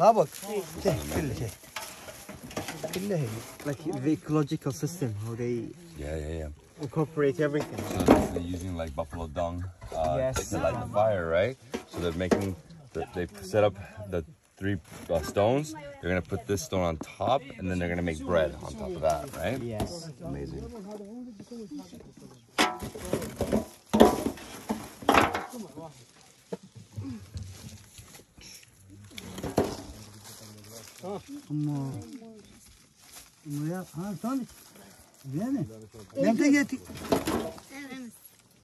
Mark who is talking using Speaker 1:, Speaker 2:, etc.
Speaker 1: ها بك شيء كل شيء كله هي
Speaker 2: Like the ecological system, how they
Speaker 3: Yeah, yeah, yeah.
Speaker 2: incorporate everything.
Speaker 3: So they're using like buffalo dung uh,
Speaker 2: Yes.
Speaker 3: to light the fire, right? So they're making, the, they set up the three uh, stones. They're gonna put this stone on top, and then they're gonna make bread on top of that, right?
Speaker 2: Yes.
Speaker 3: Amazing.
Speaker 1: Ama. Ama ya. Ha tabii. Değil mi? Ben de.